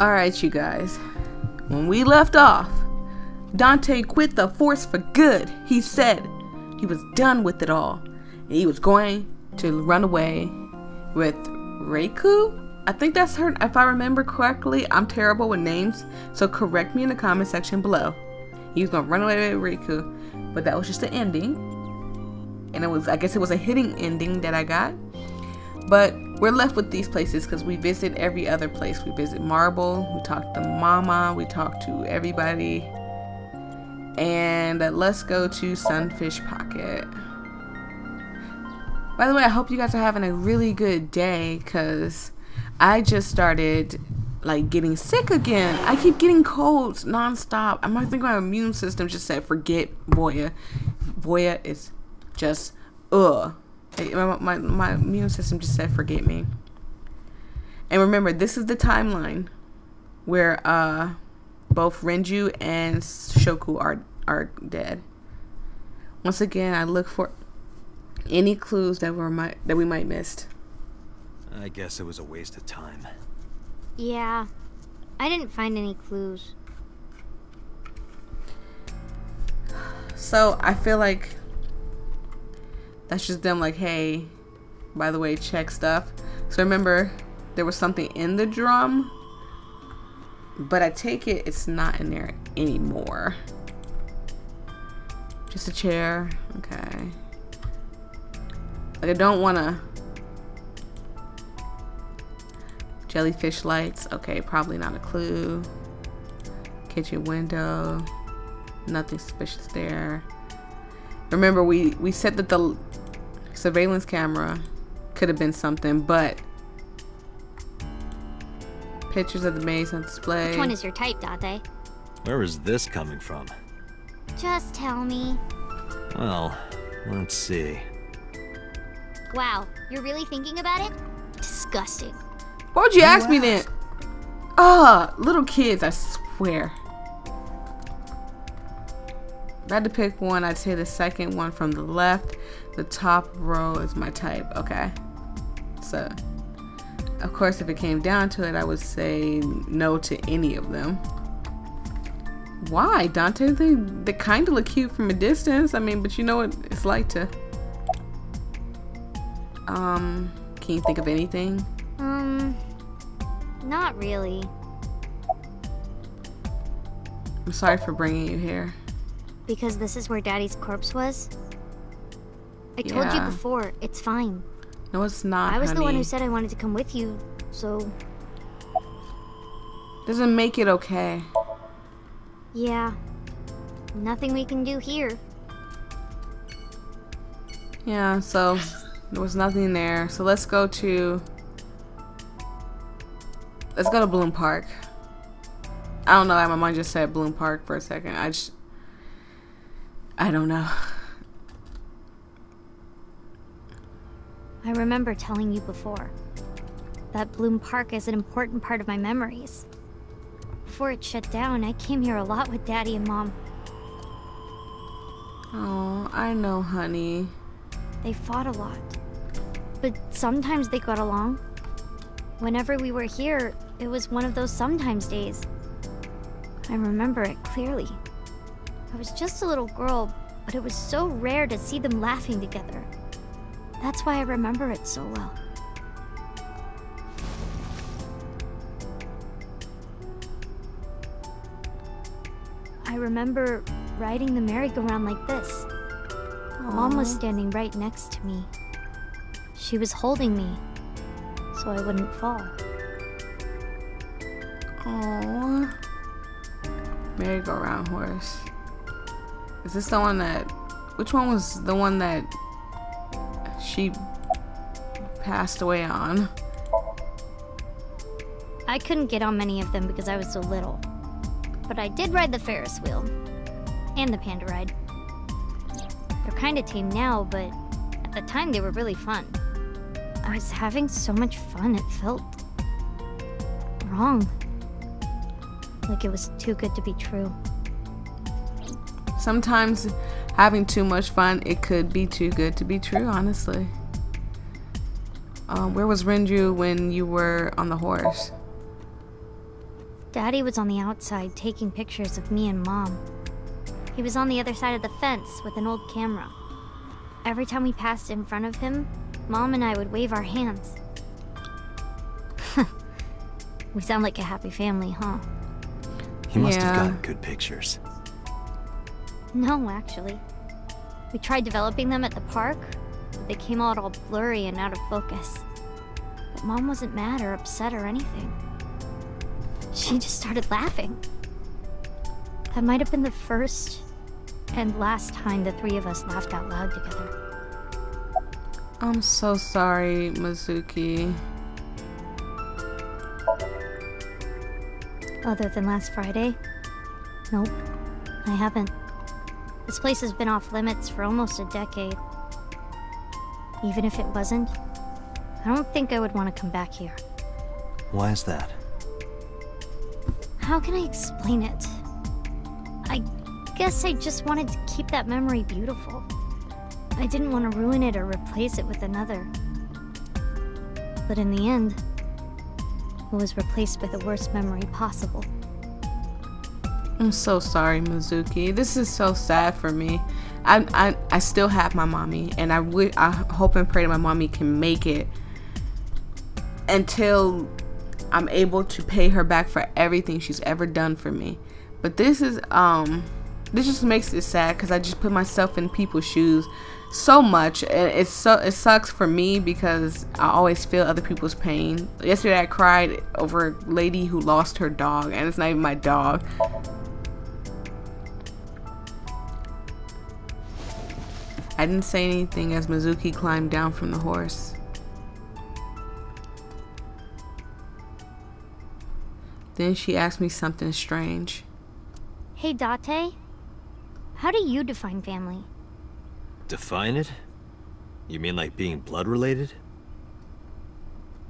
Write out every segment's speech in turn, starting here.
Alright, you guys. When we left off, Dante quit the force for good. He said he was done with it all. And he was going to run away with Reiku? I think that's her, if I remember correctly. I'm terrible with names, so correct me in the comment section below. He was gonna run away with Reiku, but that was just the ending. And it was, I guess it was a hitting ending that I got. But we're left with these places because we visit every other place. We visit Marble, we talk to Mama, we talk to everybody. And let's go to Sunfish Pocket. By the way, I hope you guys are having a really good day because I just started like getting sick again. I keep getting colds nonstop. I might think my immune system just said forget Voyia. Voyia is just ugh. My, my, my immune system just said forget me. And remember, this is the timeline where uh, both Renju and Shoko are are dead. Once again, I look for any clues that were might that we might missed. I guess it was a waste of time. Yeah, I didn't find any clues. So I feel like that's just them like, hey, by the way, check stuff. So remember, there was something in the drum, but I take it it's not in there anymore. Just a chair, okay. Like I don't wanna Jellyfish lights, okay, probably not a clue. Kitchen window, nothing suspicious there. Remember, we, we said that the surveillance camera could have been something, but pictures of the maze on display. Which one is your type, Dante? Where is this coming from? Just tell me. Well, let's see. Wow, you're really thinking about it? Disgusting. Why would you, you ask me that? Ah, oh, little kids, I swear. If I had to pick one, I'd say the second one from the left. The top row is my type. Okay. So, of course, if it came down to it, I would say no to any of them. Why, Dante? They, they kind of look cute from a distance. I mean, but you know what it's like to... Um, can you think of anything? Um, not really. I'm sorry for bringing you here. Because this is where Daddy's corpse was? I yeah. told you before, it's fine. No, it's not, I was honey. the one who said I wanted to come with you, so... Doesn't make it okay. Yeah. Nothing we can do here. Yeah, so there was nothing there. So let's go to... Let's go to Bloom Park. I don't know why my mind just said Bloom Park for a second. I just... I don't know. I remember telling you before that Bloom Park is an important part of my memories. Before it shut down, I came here a lot with Daddy and Mom. Oh, I know, honey. They fought a lot. But sometimes they got along. Whenever we were here, it was one of those sometimes days. I remember it clearly. I was just a little girl, but it was so rare to see them laughing together. That's why I remember it so well. I remember riding the merry-go-round like this. Aww. Mom was standing right next to me. She was holding me, so I wouldn't fall. Aww. Merry-go-round horse. Is this the one that... Which one was the one that she passed away on? I couldn't get on many of them because I was so little. But I did ride the Ferris wheel. And the panda ride. They're kinda tame now, but at the time they were really fun. I was having so much fun it felt... wrong. Like it was too good to be true. Sometimes having too much fun, it could be too good to be true, honestly. Um, where was Renju when you were on the horse? Daddy was on the outside taking pictures of me and Mom. He was on the other side of the fence with an old camera. Every time we passed in front of him, Mom and I would wave our hands. we sound like a happy family, huh? He must have Yeah. gotten good pictures. No, actually. We tried developing them at the park, but they came out all blurry and out of focus. But Mom wasn't mad or upset or anything. She just started laughing. That might have been the first and last time the three of us laughed out loud together. I'm so sorry, Mizuki. Other than last Friday? Nope, I haven't. This place has been off limits for almost a decade. Even if it wasn't, I don't think I would want to come back here. Why is that? How can I explain it? I guess I just wanted to keep that memory beautiful. I didn't want to ruin it or replace it with another. But in the end, it was replaced with the worst memory possible. I'm so sorry, Mizuki. This is so sad for me. I I, I still have my mommy, and I wi- I hope and pray that my mommy can make it until I'm able to pay her back for everything she's ever done for me. But this is um this just makes it sad because I just put myself in people's shoes so much and it's so it sucks for me because I always feel other people's pain. Yesterday I cried over a lady who lost her dog and it's not even my dog. I didn't say anything as Mizuki climbed down from the horse. Then she asked me something strange. Hey, Date. How do you define family? Define it? You mean like being blood related?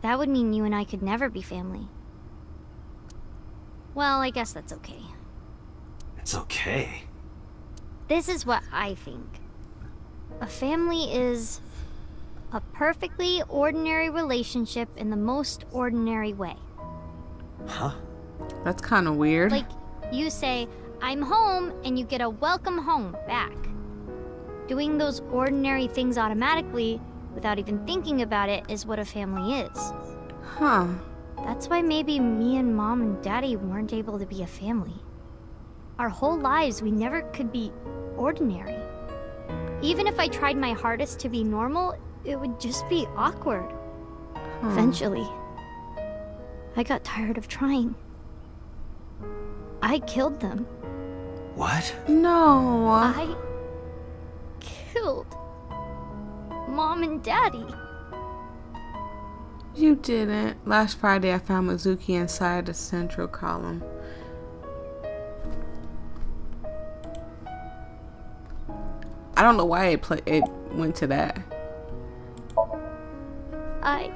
That would mean you and I could never be family. Well, I guess that's okay. It's okay. This is what I think. A family is a perfectly ordinary relationship in the most ordinary way. Huh? That's kind of weird. Like, you say, I'm home, and you get a welcome home back. Doing those ordinary things automatically, without even thinking about it, is what a family is. huh. That's why maybe me and mom and daddy weren't able to be a family. Our whole lives, we never could be ordinary. Even if I tried my hardest to be normal, it would just be awkward. huh. Eventually, I got tired of trying. I killed them. What? No. I killed mom and daddy. You didn't. Last Friday, I found Mizuki inside the central column. I don't know why it play it went to that. I.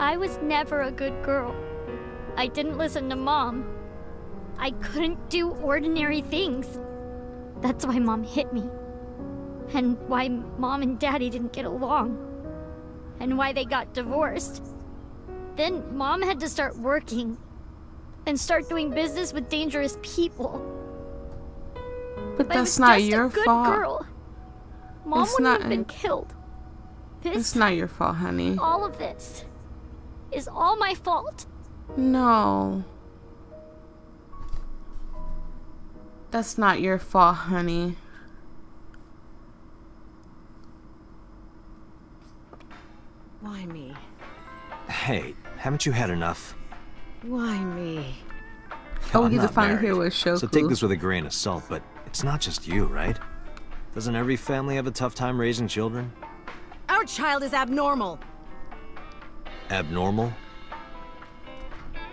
I was never a good girl. I didn't listen to mom. I couldn't do ordinary things. That's why mom hit me. And why mom and daddy didn't get along. And why they got divorced. Then mom had to start working and start doing business with dangerous people. But I that's not your fault. girl. Mom It's wouldn't have been killed. This, It's not your fault, honey. all of this, is all my fault. No. That's not your fault, honey. Why me? Hey, haven't you had enough? Why me? Oh, we I'm get to not finally married, hear Shoko. So take this with a grain of salt, but it's not just you, right? Doesn't every family have a tough time raising children? Our child is abnormal. Abnormal?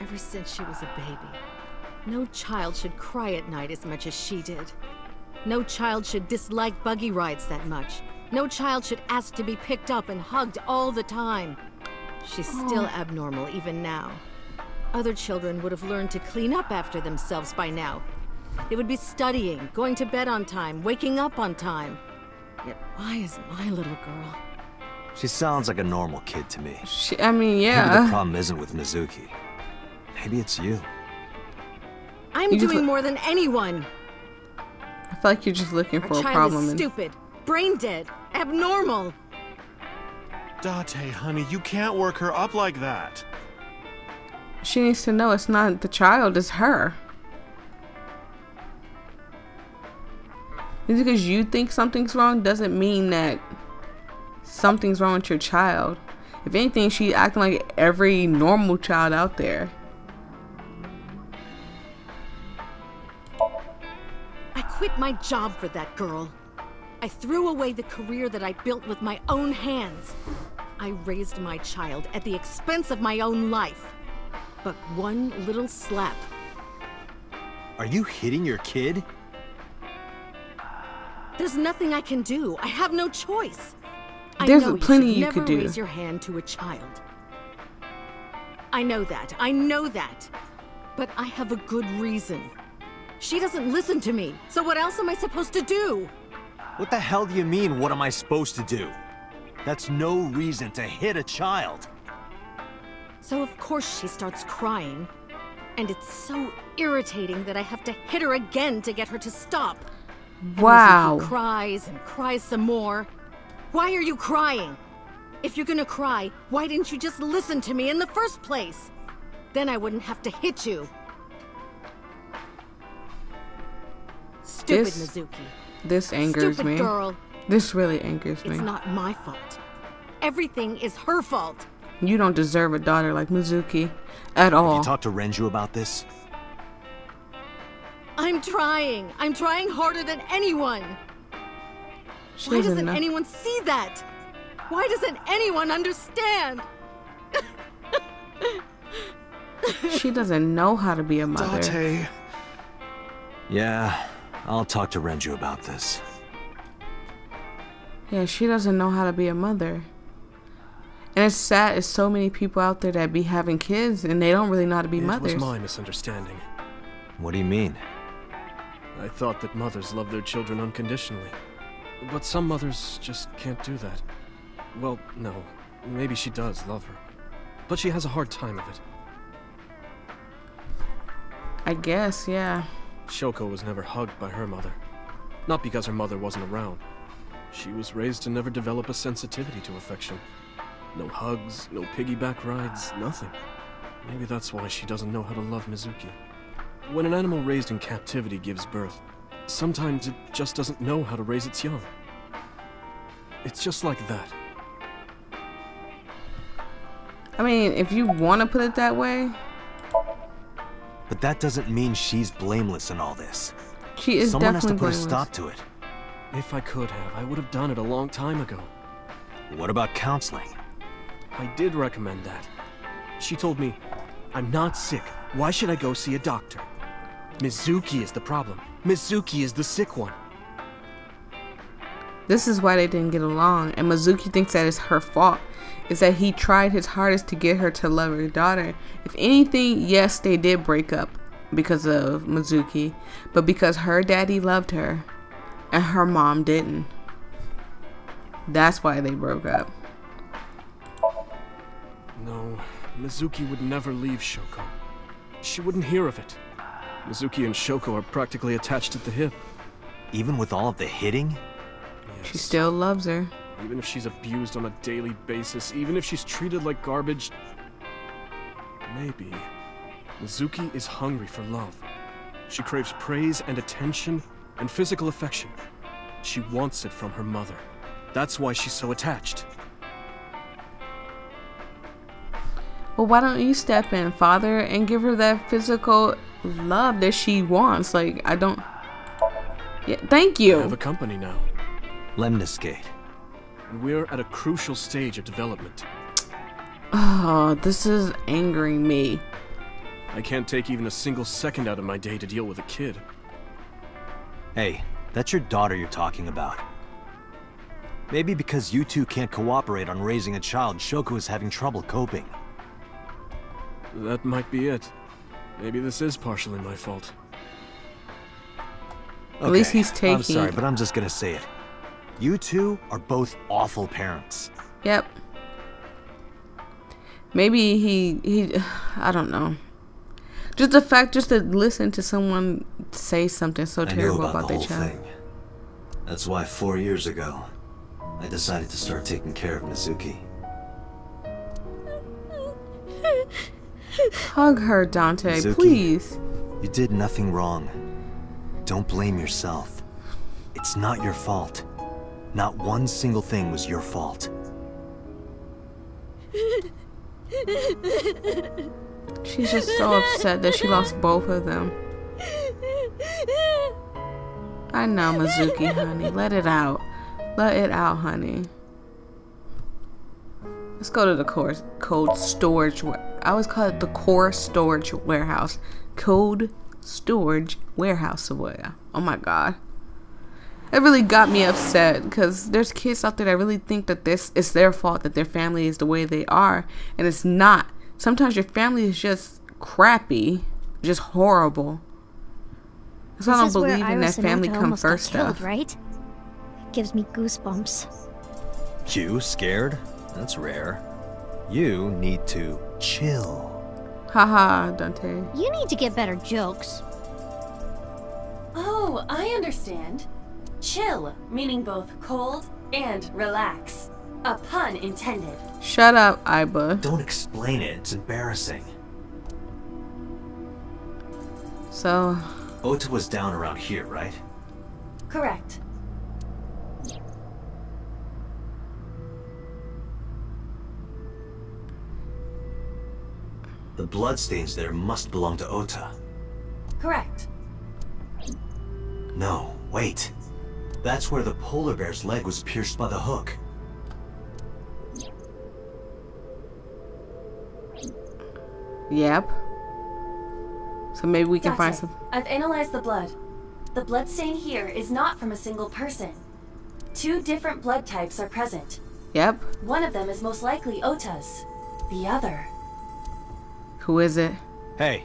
Ever since she was a baby. No child should cry at night as much as she did. No child should dislike buggy rides that much. No child should ask to be picked up and hugged all the time. She's oh. still abnormal even now. Other children would have learned to clean up after themselves by now. They would be studying, going to bed on time, waking up on time. Yet why is my little girl? She sounds like a normal kid to me. She, I mean, Maybe the problem isn't with Mizuki. Maybe it's you. I'm You doing more than anyone. I feel like you're just looking Our for a child problem. is stupid, brain dead, abnormal. Date, honey, you can't work her up like that. She needs to know it's not the child, it's her. Just because you think something's wrong doesn't mean that something's wrong with your child. If anything, she's acting like every normal child out there. I quit my job for that girl. I threw away the career that I built with my own hands. I raised my child at the expense of my own life. But one little slap. Are you hitting your kid? There's nothing I can do. I have no choice. I There's know plenty you, should you never could do. raise your hand to a child. I know that. I know that. But I have a good reason. She doesn't listen to me. So what else am I supposed to do? What the hell do you mean, what am I supposed to do? That's no reason to hit a child. So of course she starts crying. And it's so irritating that I have to hit her again to get her to stop. And Wow. Mizuki cries and cries some more. Why are you crying? If you're gonna cry, why didn't you just listen to me in the first place? Then I wouldn't have to hit you. Stupid This Mizuki. This angers Stupid me. girl. This really angers me. It's not my fault. Everything is her fault. You don't deserve a daughter like Mizuki at all. Have all. you talked to Renju about this? I'm trying. I'm trying harder than anyone. She Why doesn't doesn't anyone see that? Why doesn't anyone understand? She doesn't know how to be a mother. Date. Yeah, I'll talk to Renju about this. Yeah, she doesn't know how to be a mother. And it's sad, there's so many people out there that be having kids and they don't really know how to be It mothers. was my misunderstanding. What do you mean? I thought that mothers love their children unconditionally. But some mothers just can't do that. Well, no. Maybe she does love her. But she has a hard time of it. I guess, yeah. Shoko was never hugged by her mother. Not because her mother wasn't around. She was raised to never develop a sensitivity to affection. No hugs, no piggyback rides, nothing. Maybe that's why she doesn't know how to love Mizuki. When an animal raised in captivity gives birth, sometimes it just doesn't know how to raise its young. It's just like that. I mean, if you want to put it that way, But that doesn't mean she's blameless in all this. she is Someone has to definitely put a stop to it. If I could have, I would have done it a long time ago. What about counseling? I did recommend that. She told me, I'm not sick. Why should I go see a doctor? Mizuki is the problem. Mizuki is the sick one. This is why they didn't get along, and Mizuki thinks that it's her fault. Is that he tried his hardest to get her to love her daughter. If anything, yes, they did break up because of Mizuki, but because her daddy loved her and her mom didn't. That's why they broke up. No, Mizuki would never leave Shoko. She wouldn't hear of it. Mizuki and Shoko are practically attached at the hip. Even with all of the hitting? She still loves her. Even if she's abused on a daily basis, even if she's treated like garbage. Maybe. Mizuki is hungry for love. She craves praise and attention and physical affection. She wants it from her mother. That's why she's so attached. Well, why don't you step in, father, and give her that physical love that she wants? Like, I don't. Yeah, thank I you. have a company now, Lemniscate. and we're at a crucial stage of development. Oh, this is angering me. I can't take even a single second out of my day to deal with a kid. Hey, that's your daughter you're talking about. Maybe because you two can't cooperate on raising a child, Shoko is having trouble coping. That might be it. Maybe this is partially my fault. At least he's he's I'm sorry, but I'm just gonna say it. You two are both awful parents. Yep. Maybe he he I don't know. Just the fact, just to listen to someone say something so I terrible about, about the their whole child. thing. That's why four years ago, I decided to start taking care of Mizuki. Hug her, Dante, Mizuki. please. You did nothing wrong. Don't blame yourself. It's not your fault. Not one single thing was your fault. She's just so upset that she lost both of them. I know, Mizuki, honey. Let it out. Let it out, honey. Let's go to the core code storage. wa- I always call it the core storage warehouse. Code storage warehouse, Savoyia. Oh my god. It really got me upset because there's kids out there that really think that this is their fault that their family is the way they are, and it's not. Sometimes your family is just crappy, just horrible. So I This don't is where believe in that family come first killed, stuff. right? It gives me goosebumps. You scared? That's rare. You need to chill. Haha, Dante. You need to get better jokes. Oh, I understand. Chill, meaning both cold and relax. A pun intended. Shut up, Aiba. Don't explain it, it's embarrassing. So, Ota was down around here, right? Correct. The bloodstains there must belong to Ota. Correct. No, wait. That's where the polar bear's leg was pierced by the hook. yep. So maybe we can find some. I've analyzed the blood. The blood stain here is not from a single person. Two different blood types are present. Yep. One of them is most likely Ota's. The other. Who is it? Hey,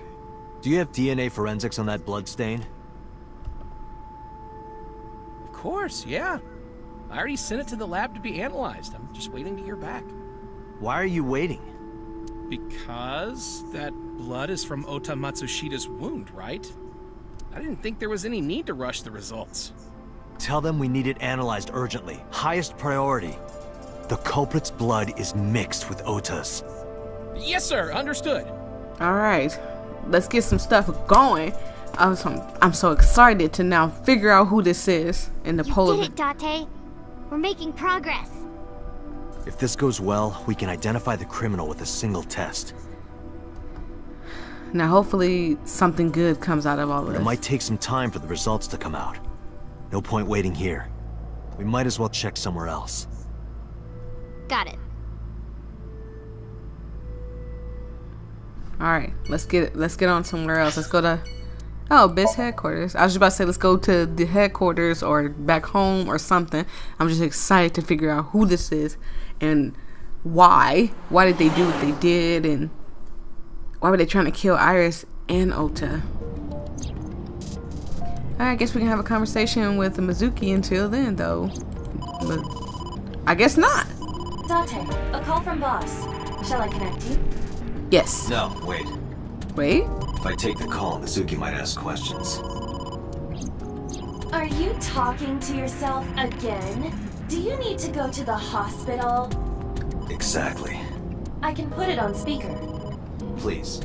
do you have DNA forensics on that blood stain? Of course, yeah. I already sent it to the lab to be analyzed. I'm just waiting to hear back. Why are you waiting? Because that blood is from Ota Matsushita's wound, right? I didn't think there was any need to rush the results. Tell them we need it analyzed urgently. Highest priority. The culprit's blood is mixed with Ota's. Yes, sir. Understood. All right, let's get some stuff going. I'm so, I'm so excited to now figure out who this is in the You polar. did it, Date. We're making progress. If this goes well, we can identify the criminal with a single test. Now, hopefully, something good comes out of all of But this. it might take some time for the results to come out. No point waiting here. We might as well check somewhere else. Got it. All right, let's get let's get on somewhere else. Let's go to oh, biz headquarters. I was just about to say let's go to the headquarters or back home or something. I'm just excited to figure out who this is and why. Why did they do what they did and why were they trying to kill Iris and Ota? I guess we can have a conversation with Mizuki until then, though. But I guess not. Date, a call from boss. Shall I connect you? Yes. No, wait. Wait. If I take the call, Mizuki might ask questions. Are you talking to yourself again? Do you need to go to the hospital? Exactly. I can put it on speaker. Please.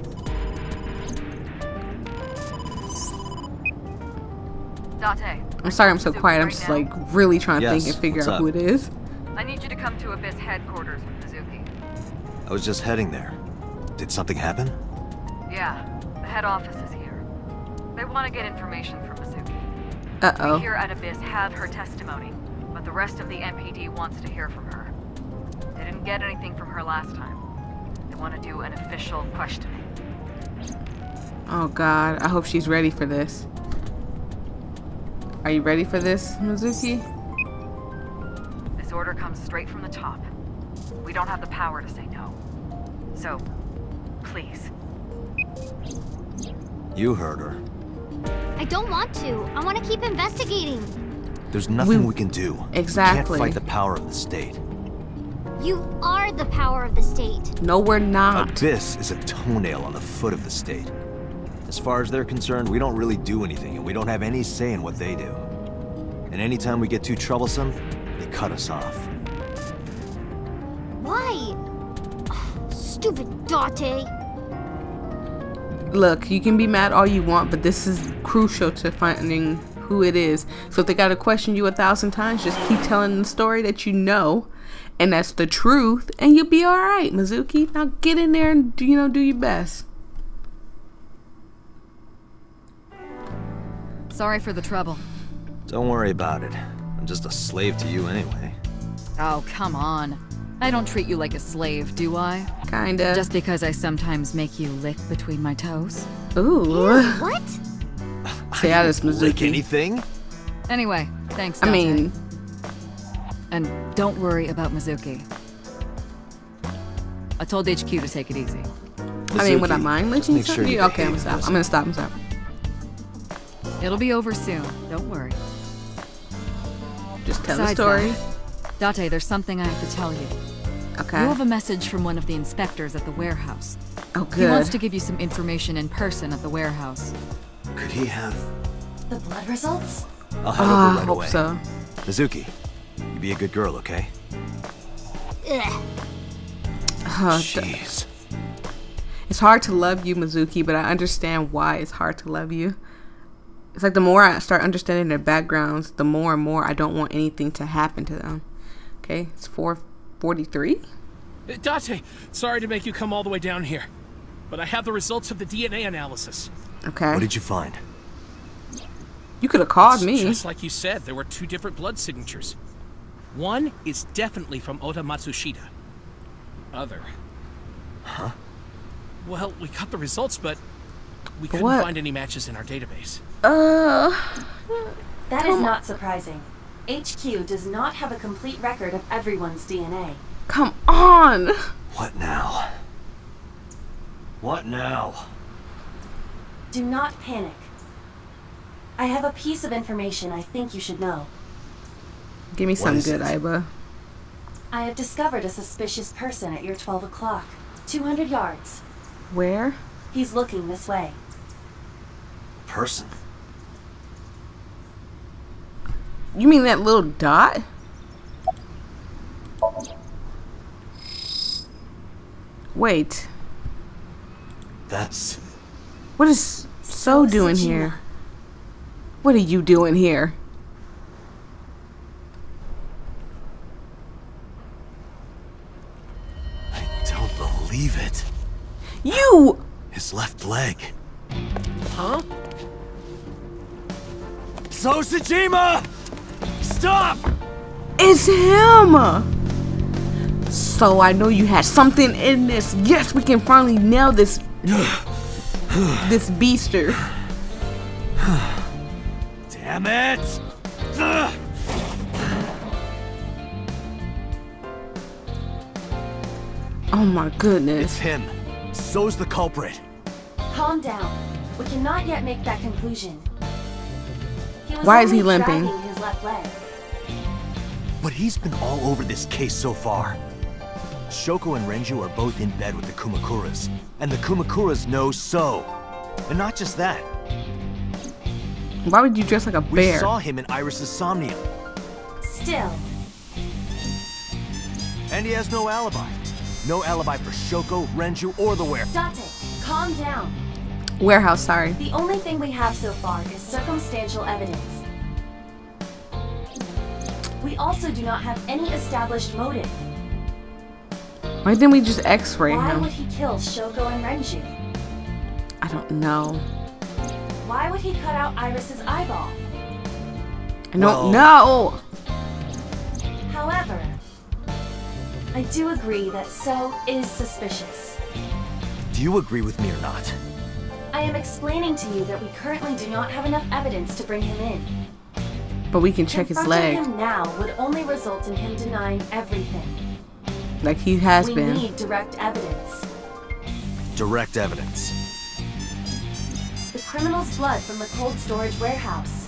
Date. I'm sorry I'm so quiet. I'm just like really trying to think and figure what's out who up? it is. I need you to come to ABIS headquarters with Mizuki. I was just heading there. Did something happen? Yeah, the head office is here. They want to get information from Mizuki. Uh We oh. here at ABIS have her testimony, but the rest of the MPD wants to hear from her. They didn't get anything from her last time. They want to do an official questioning. Oh god. I hope she's ready for this. Are you ready for this, Mizuki? This order comes straight from the top. We don't have the power to say no. So, please, You heard her. I don't want to. I want to keep investigating. There's nothing We- we, can do. Exactly. We can't fight the power of the state. You are the power of the state. No, we're not. ABIS is a toenail on the foot of the state. As far as they're concerned, we don't really do anything, and we don't have any say in what they do. And anytime we get too troublesome, they cut us off. Why? Ugh, stupid Date. Look, you can be mad all you want, but this is crucial to finding who it is. So if they gotta question you a thousand times, just keep telling the story that you know, and that's the truth, and you'll be all right, Mizuki. Now get in there and you know do your best. Sorry for the trouble. Don't worry about it. I'm just a slave to you anyway. Oh, come on. I don't treat you like a slave, do I? Kinda. Just because I sometimes make you lick between my toes? Ooh. What? Say out as Lick Mizuki. anything? Anyway, thanks, I mean, And don't worry about Mizuki. I told HQ to take it easy. I mean, would I mind just licking make sure something? you okay, I'm gonna stop. I'm gonna stop. I'm stop. It'll be over soon. Don't worry. Just tell the Besides story. that, Date, there's something I have to tell you. Okay. You have a message from one of the inspectors at the warehouse. Oh, good. He wants to give you some information in person at the warehouse. Could he have... The blood results? I'll head uh, over right I hope away. so. Mizuki, you be a good girl, okay? Jeez. It's hard to love you, Mizuki, but I understand why it's hard to love you. It's like the more I start understanding their backgrounds, the more and more I don't want anything to happen to them. Okay, it's four 43? Eh, Date, sorry to make you come all the way down here, but I have the results of the DNA analysis. Okay. What did you find? You could have called it's me. Just like you said, there were two different blood signatures. One is definitely from Ota Matsushita. Other. Huh? Well, we got the results, but we couldn't what? find any matches in our database. Uh. That is not surprising. HQ does not have a complete record of everyone's DNA. come on. What now? What now? Do not panic. I have a piece of information I think you should know. Give me What some good, it? Aiba. I have discovered a suspicious person at your 12 o'clock. 200 yards. Where? He's looking this way. Person. You mean that little dot? Wait, That's... what is So doing here? What are you doing here? I don't believe it. You! His left leg. Huh? So Sejima! Stop! It's him! So I know you had something in this. Yes, we can finally nail this. this beaster. Damn it! Ugh. Oh my goodness. It's goodness. him. So's the culprit. Calm down. We cannot yet make that conclusion. He was Why is he limping? His left leg. But he's been all over this case so far. Shoko and Renju are both in bed with the Kumakuras, and the Kumakuras know So. And not just that, Why would you dress like a bear? we bear? saw him in Iris's Somnium, Still, and he has no alibi. No alibi for Shoko, Renju, or the were. Date, calm down. Warehouse, sorry. The only thing we have so far is circumstantial evidence. We also do not have any established motive. Why didn't we just x-ray him? Why him? would he kill Shoko and Renju? I don't know. Why would he cut out Iris's eyeball? I don't Well- know. However, I do agree that So is suspicious. Do you agree with me or not? I am explaining to you that we currently do not have enough evidence to bring him in. But we can check his Confronting leg him now would only result in him denying everything. like he has we been. need direct evidence. Direct evidence. The criminal's blood from the cold storage warehouse.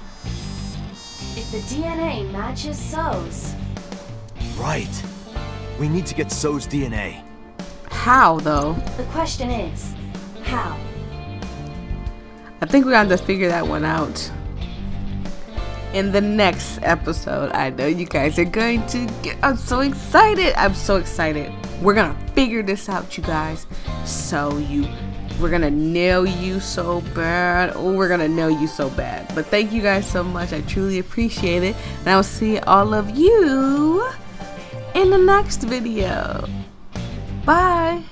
If the DNA matches So's, Right. We need to get So's DNA. How though? the question is, how? I think we're gonna have to figure that one out in the next episode. I know you guys are going to get, I'm so excited. I'm so excited. We're gonna figure this out, you guys. So you, we're gonna nail you so bad. Oh, we're gonna nail you so bad. But thank you guys so much. I truly appreciate it. And I will see all of you in the next video. Bye.